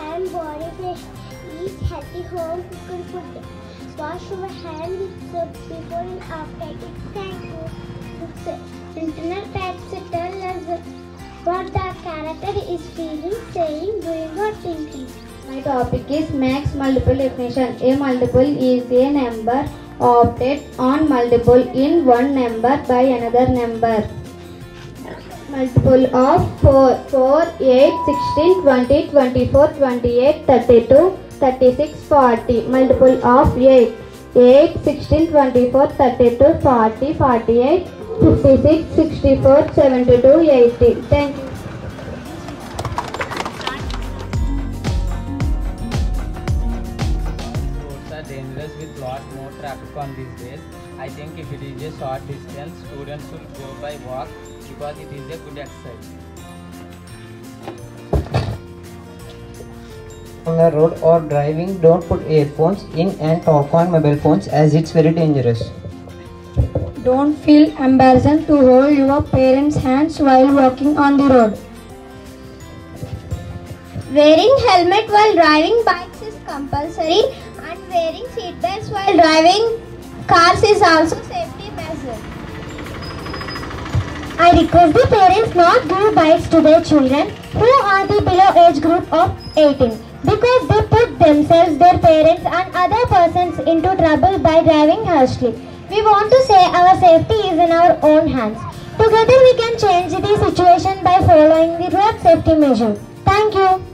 hand body fresh. Eat healthy home cooked food. Wash your hands with soap before and after eating. Thank you. Internal facts tell us what the character is feeling, saying, doing or thinking. My topic is max multiple definition. A multiple is a number opted on multiple in one number by another number. Multiple of four four eight sixteen twenty twenty four twenty eight thirty two thirty six forty multiple of eight eight sixteen twenty four thirty two forty forty eight fifty six sixty four seventy two eighty thank you dangerous with lot more traffic on these days. I think if it is a short distance, students should go by walk because it is a good exercise. on the road or driving, don't put earphones in and talk on mobile phones as it's very dangerous. Don't feel embarrassed to hold your parents' hands while walking on the road. Wearing helmet while driving bikes is compulsory and wearing seat belts while driving cars is also safety measure. I request the parents not give bikes to their children who are the below age group of 18 because they put themselves, their parents and other persons into trouble by driving harshly. We want to say our safety is in our own hands. Together we can change the situation by following the road safety measure. Thank you.